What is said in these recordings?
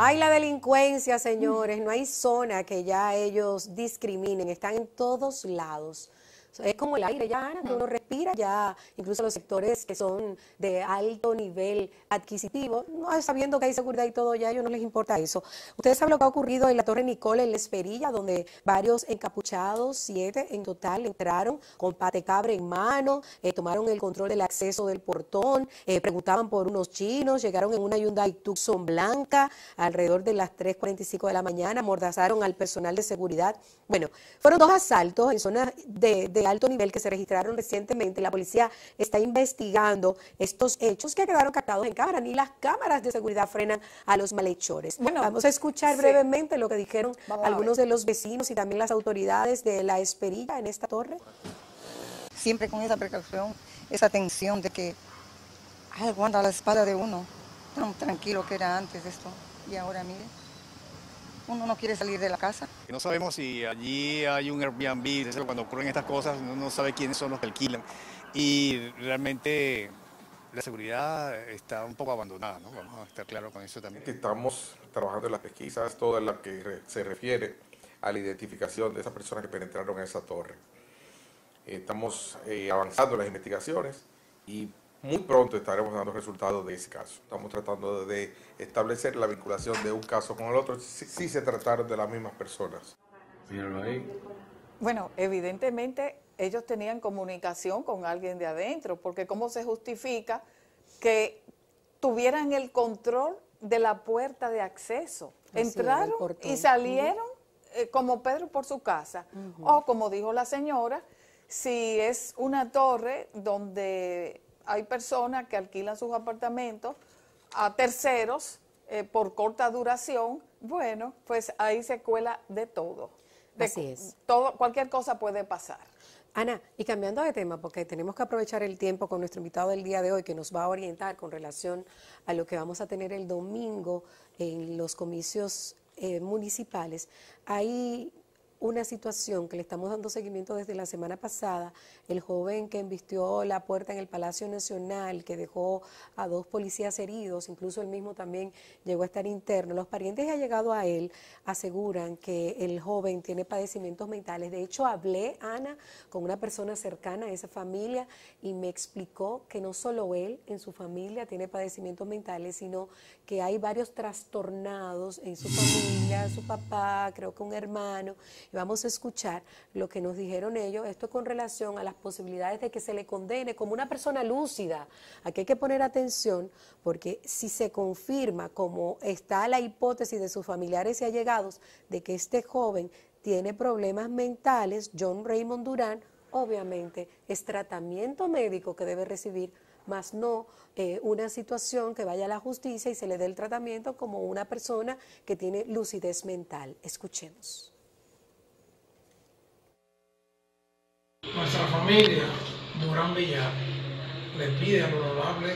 Hay la delincuencia, señores. No hay zona que ya ellos discriminen. Están en todos lados. Es como el aire ya, que uno respira ya, incluso los sectores que son de alto nivel adquisitivo, sabiendo que hay seguridad y todo, ya a ellos no les importa eso. Ustedes saben lo que ha ocurrido en la Torre Nicole, en La Esperilla, donde varios encapuchados, siete en total, entraron con patecabre en mano, eh, tomaron el control del acceso del portón, eh, preguntaban por unos chinos, llegaron en una Hyundai Tucson blanca alrededor de las 3.45 de la mañana, amordazaron al personal de seguridad. Bueno, fueron dos asaltos en zonas de alto nivel que se registraron recientemente. La policía está investigando estos hechos que quedaron captados en cámara. Ni las cámaras de seguridad frenan a los malhechores. Bueno, Vamos a escuchar brevemente lo que dijeron algunos de los vecinos y también las autoridades de la Esperilla en esta torre. Siempre con esa precaución, esa atención de que algo anda a la espalda de uno. Tan tranquilo que era antes esto. Y ahora mire uno no quiere salir de la casa. No sabemos si allí hay un Airbnb, cuando ocurren estas cosas uno no sabe quiénes son los que alquilan y realmente la seguridad está un poco abandonada, ¿no? Vamos a estar claros con eso también. Estamos trabajando en las pesquisas, todas las que se refiere a la identificación de esas personas que penetraron en esa torre. Estamos eh, avanzando en las investigaciones y muy pronto estaremos dando resultados de ese caso. Estamos tratando de establecer la vinculación de un caso con el otro si, se trataron de las mismas personas. Bueno, evidentemente ellos tenían comunicación con alguien de adentro, porque ¿cómo se justifica que tuvieran el control de la puerta de acceso? Entraron y salieron eh, como Pedro por su casa. O como dijo la señora, si es una torre donde hay personas que alquilan sus apartamentos a terceros eh, por corta duración, bueno, pues ahí se cuela de todo. Así es. Todo, cualquier cosa puede pasar. Ana, y cambiando de tema, porque tenemos que aprovechar el tiempo con nuestro invitado del día de hoy que nos va a orientar con relación a lo que vamos a tener el domingo en los comicios eh, municipales. Hay una situación que le estamos dando seguimiento desde la semana pasada, el joven que embistió la puerta en el Palacio Nacional, que dejó a dos policías heridos, incluso él mismo también llegó a estar interno. Los parientes que han llegado a él aseguran que el joven tiene padecimientos mentales. De hecho, hablé, Ana, con una persona cercana a esa familia y me explicó que no solo él en su familia tiene padecimientos mentales, sino que hay varios trastornados en su familia, su papá, creo que un hermano y vamos a escuchar lo que nos dijeron ellos, esto con relación a las posibilidades de que se le condene como una persona lúcida. Aquí hay que poner atención porque si se confirma como está la hipótesis de sus familiares y allegados de que este joven tiene problemas mentales, John Raymond Durán, obviamente es tratamiento médico que debe recibir, más no eh, una situación que vaya a la justicia y se le dé el tratamiento como una persona que tiene lucidez mental. Escuchemos. Nuestra familia, Durán Villar, le pide al honorable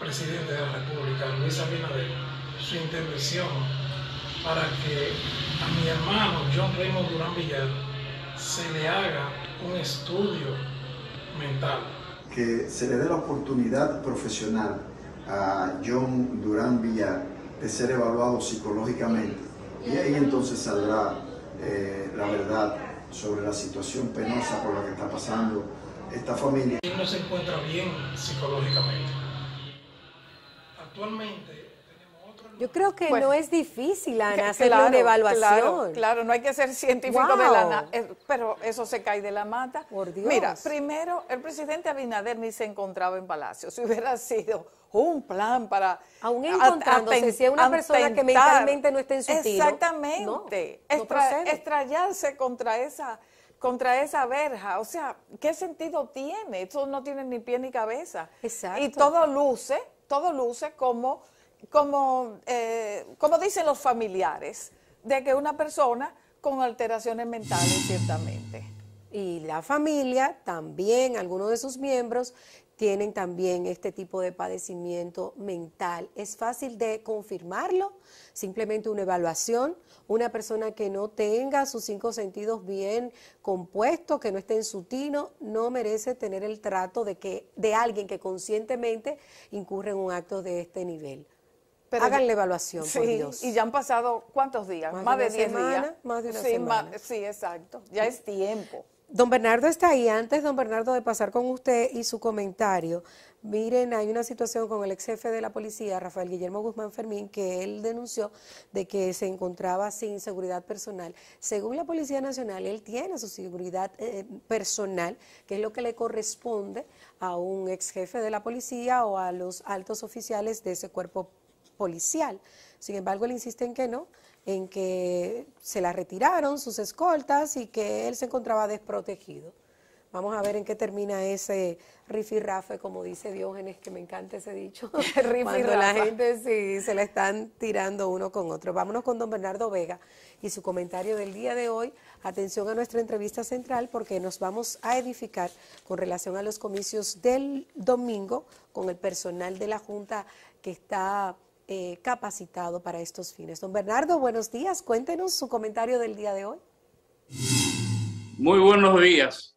presidente de la República, Luis Abinader, su intervención para que a mi hermano John Raymond Durán Villar se le haga un estudio mental. Que se le dé la oportunidad profesional a John Durán Villar de ser evaluado psicológicamente y ahí entonces saldrá eh, la verdad sobre la situación penosa por la que está pasando esta familia. No se encuentra bien psicológicamente. Actualmente yo creo que no es difícil, Ana, hacer una evaluación. Claro, no hay que ser científico de la eh, pero eso se cae de la mata. Por Dios. Mira, primero, el presidente Abinader ni se encontraba en Palacio. Si hubiera sido un plan para... Aún encontrándose, si es una persona que mentalmente no está en su Exactamente. estrellarse contra esa contra esa verja. O sea, ¿qué sentido tiene? Eso no tiene ni pie ni cabeza. Exacto. Y todo luce, todo luce como como, eh, como dicen los familiares, de que una persona con alteraciones mentales ciertamente. Y la familia también, algunos de sus miembros tienen también este tipo de padecimiento mental. Es fácil de confirmarlo, simplemente una evaluación. Una persona que no tenga sus cinco sentidos bien compuestos, que no esté en su tino, no merece tener el trato de, que, de alguien que conscientemente incurre en un acto de este nivel. Pero Hagan ya- la evaluación, por Sí, Dios. y ya han pasado, ¿cuántos días? Más Más, de de una 10 semana, días. más de una sí, semana. sí, exacto. Ya es tiempo. Don Bernardo está ahí. Antes, don Bernardo, de pasar con usted y su comentario, miren, hay una situación con el ex jefe de la policía, Rafael Guillermo Guzmán Fermín, que él denunció de que se encontraba sin seguridad personal. Según la Policía Nacional, él tiene su seguridad eh, personal, que es lo que le corresponde a un ex jefe de la policía o a los altos oficiales de ese cuerpo policial. Sin embargo, él insiste en que no, en que se la retiraron sus escoltas y que él se encontraba desprotegido. Vamos a ver en qué termina ese rifirrafe, como dice Diógenes, que me encanta ese dicho. Cuando la gente sí, se la están tirando uno con otro. Vámonos con don Bernardo Vega y su comentario del día de hoy. Atención a nuestra entrevista central porque nos vamos a edificar con relación a los comicios del domingo con el personal de la Junta que está eh, capacitado para estos fines. Don Bernardo, buenos días. Cuéntenos su comentario del día de hoy. Muy buenos días.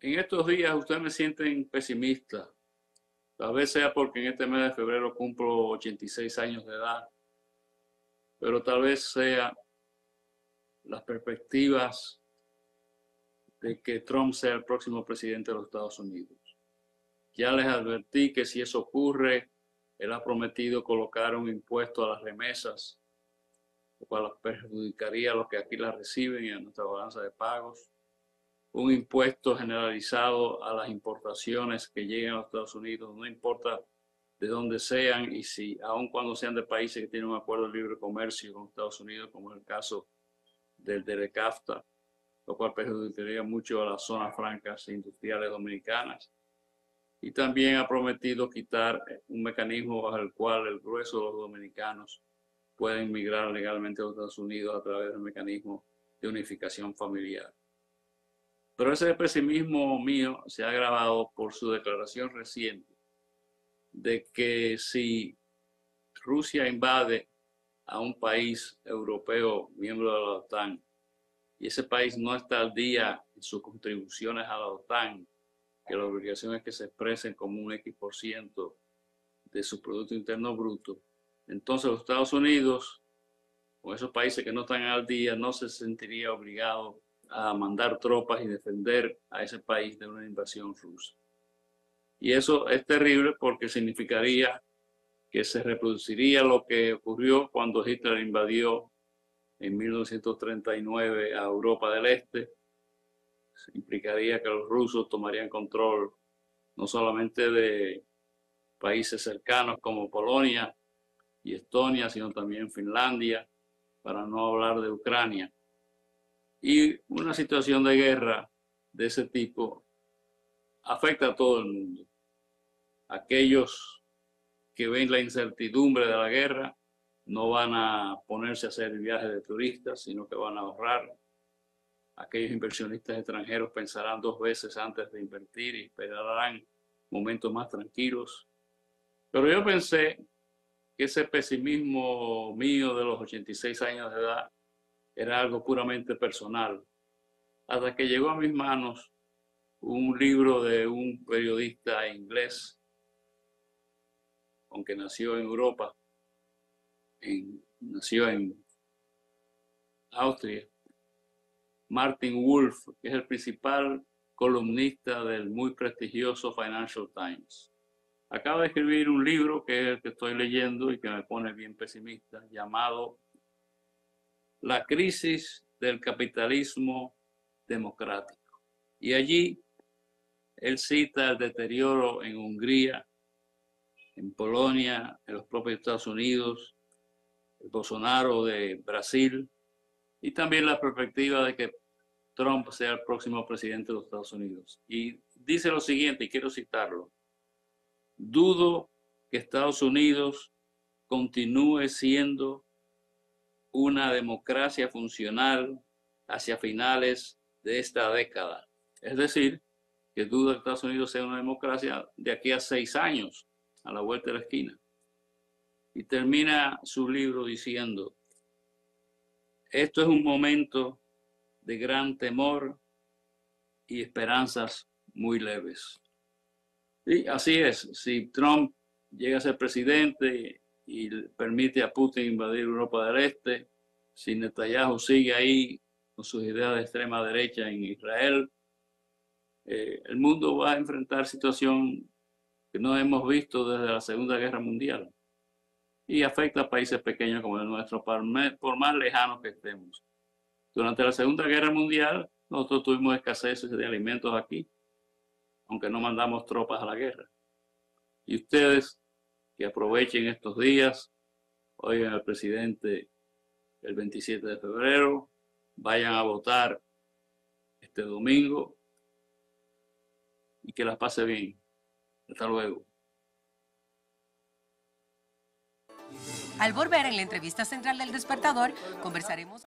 En estos días ustedes me sienten pesimista. Tal vez sea porque en este mes de febrero cumplo 86 años de edad, pero tal vez sea las perspectivas de que Trump sea el próximo presidente de los Estados Unidos. Ya les advertí que si eso ocurre, él ha prometido colocar un impuesto a las remesas lo cual perjudicaría a los que aquí la reciben y a nuestra balanza de pagos. Un impuesto generalizado a las importaciones que lleguen a Estados Unidos, no importa de dónde sean y si, aun cuando sean de países que tienen un acuerdo de libre comercio con Estados Unidos, como es el caso del DERECAFTA, lo cual perjudicaría mucho a las zonas francas e industriales dominicanas. Y también ha prometido quitar un mecanismo bajo el cual el grueso de los dominicanos pueden migrar legalmente a los Estados Unidos a través del mecanismo de unificación familiar. Pero ese pesimismo mío se ha agravado por su declaración reciente de que si Rusia invade a un país europeo miembro de la OTAN y ese país no está al día en sus contribuciones a la OTAN, que la obligación es que se expresen como un X% de su Producto Interno Bruto, entonces los Estados Unidos, o esos países que no están al día, no se sentiría obligado a mandar tropas y defender a ese país de una invasión rusa. Y eso es terrible porque significaría que se reproduciría lo que ocurrió cuando Hitler invadió en 1939 a Europa del Este. Implicaría que los rusos tomarían control no solamente de países cercanos como Polonia, y Estonia, sino también Finlandia, para no hablar de Ucrania. Y una situación de guerra de ese tipo afecta a todo el mundo. Aquellos que ven la incertidumbre de la guerra no van a ponerse a hacer viajes de turistas, sino que van a ahorrar. Aquellos inversionistas extranjeros pensarán dos veces antes de invertir y esperarán momentos más tranquilos. Pero yo pensé que ese pesimismo mío de los 86 años de edad era algo puramente personal, hasta que llegó a mis manos un libro de un periodista inglés, aunque nació en Europa, en- nació en Austria, Martin Wolf, que es el principal columnista del muy prestigioso Financial Times acaba de escribir un libro que es el que estoy leyendo y que me pone bien pesimista, llamado La crisis del capitalismo democrático. Y allí él cita el deterioro en Hungría, en Polonia, en los propios Estados Unidos, el Bolsonaro de Brasil y también la perspectiva de que Trump sea el próximo presidente de los Estados Unidos. Y dice lo siguiente, y quiero citarlo. Dudo que Estados Unidos continúe siendo una democracia funcional hacia finales de esta década. Es decir, que dudo que Estados Unidos sea una democracia de aquí a seis años, a la vuelta de la esquina. Y termina su libro diciendo, esto es un momento de gran temor y esperanzas muy leves. Y así es, si Trump llega a ser presidente y permite a Putin invadir Europa del Este, si Netanyahu sigue ahí con sus ideas de extrema derecha en Israel, eh, el mundo va a enfrentar situación que no hemos visto desde la Segunda Guerra Mundial y afecta a países pequeños como el nuestro, por más lejanos que estemos. Durante la Segunda Guerra Mundial, nosotros tuvimos escasez de alimentos aquí, aunque no mandamos tropas a la guerra. Y ustedes que aprovechen estos días, oigan al presidente el 27 de febrero, vayan a votar este domingo y que las pase bien. Hasta luego. Al volver en la entrevista central del despertador, conversaremos.